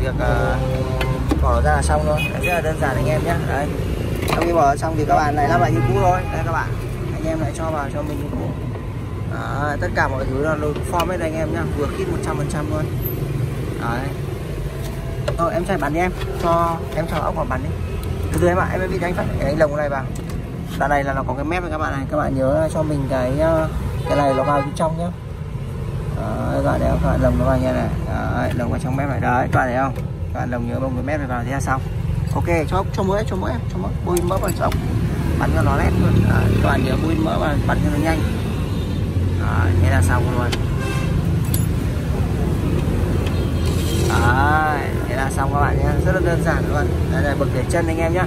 việc uh, bỏ ra là xong thôi. Đấy, rất là đơn giản anh em nhé. Đấy. Sau khi bỏ xong thì các bạn lại lắp lại như cũ thôi. Đây các bạn. Anh em lại cho vào cho mình như cũ. Đấy, tất cả mọi thứ là lô form hết anh em nhá. Vừa khít 100% luôn. Đấy. Thôi em chạy bắn đi em. Cho em cho ốc vào bắn đi. Từ từ em ạ em bị đánh phải đánh lồng này vào. Đoạn này là nó có cái mép này các bạn này. Các bạn nhớ cho mình cái ờ, cái này nó vào bên trong nhá đấy, các bạn thấy không các bạn lồng nó vào như này. Đấy, lồng vào trong mép này. Đấy các bạn thấy không? Các bạn lồng nhớ bông cái mép này vào thế là xong ok cho cho mỗi cho mỗi cho mỗi bôi mỡ vào trong bắn cho nó lét luôn. Đấy, các bạn nhớ bôi mỡ và bắn cho nó nhanh. Đấy, thế là xong luôn đấy, thế là xong các bạn nhé. Rất là đơn giản luôn đây là bậc để chân anh em nhé.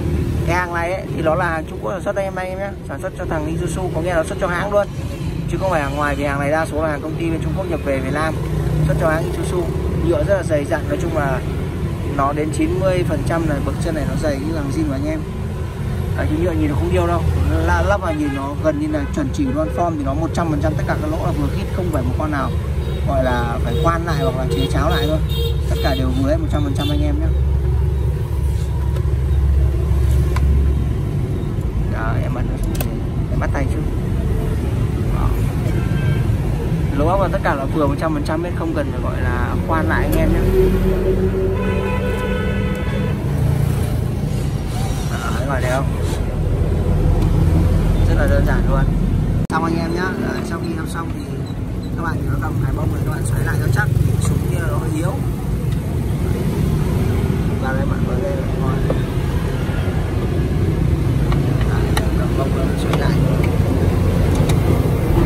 Cái hàng này ấy, thì nó là hàng Trung Quốc sản xuất anh em anh em nhé. Sản xuất cho thằng Isuzu có nghĩa là xuất cho hãng luôn chứ không phải hàng ngoài vì hàng này đa số là hàng công ty bên Trung Quốc nhập về Việt Nam. Xuất cho hãng Isuzu. Nhựa rất là dày dặn. Nói chung là nó đến 90 phần trăm là bậc chân này nó dày như hàng zin của anh em. Đấy, cái nhựa nhìn nó không điêu đâu. La lắp vào nhìn nó gần như là chuẩn chỉ luôn. Form thì nó 100 phần trăm tất cả các lỗ là vừa khít không phải một con nào gọi là phải quan lại hoặc là chế cháo lại thôi. Tất cả đều vừa hết 100 phần trăm anh em nhé Đó, em bắt em bắt tay chứ lỗ và là tất cả là vừa 100 phần trăm hết không cần phải gọi là khoan lại anh em nhé. Đấy, gọi thấy không? Rất là đơn giản luôn. Xong anh em nhé ờ, sau khi làm xong thì các bạn nhớ cầm hai bông này các bạn xoáy lại cho chắc súng kia nó hơi yếu vào đây bạn vào đây ngon cầm bông này xoáy lại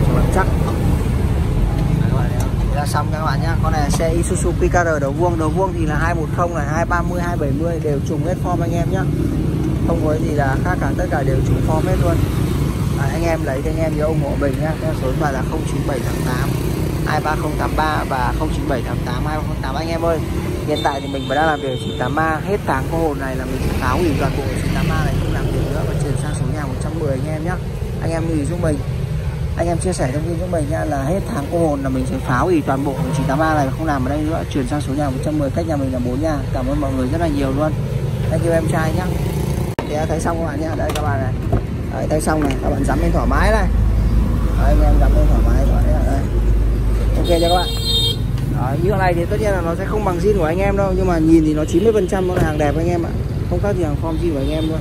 cho bạn chắc là xong các bạn nhá con này là xe Isuzu PKR đầu vuông. Đầu vuông thì là 210 là 230 270 đều trùng hết form anh em nhé không có gì là khác cả tất cả đều trùng form hết luôn. À, anh em lấy thì anh em nhớ ủng hộ mình nhá. Số điện thoại là 0978 23083 và 0978 2008 anh em ơi hiện tại thì mình vẫn đang làm việc 98A hết tháng có hồn này là mình sẽ tháo hủy toàn bộ 98A này không làm việc nữa và chuyển sang số nhà 110 anh em nhé anh em lưu ý giúp mình anh em chia sẻ thông tin cho mình nha là hết tháng cô hồn là mình sẽ phá hủy toàn bộ 983 này không làm ở đây nữa. Chuyển sang số nhà 110 cách nhà mình là 4 nhà. Cảm ơn mọi người rất là nhiều luôn. Thank you em trai nhá. Thì thấy xong các bạn nhá. Đây các bạn này. Đấy, thấy xong này. Các bạn dám lên thoải mái này. Đấy, anh em dám lên thoải mái rồi. Đấy. ok cho các bạn. Đấy, như này thì tất nhiên là nó sẽ không bằng zin của anh em đâu nhưng mà nhìn thì nó 90 phần trăm nó là hàng đẹp anh em ạ. Không khác gì hàng form zin của anh em luôn.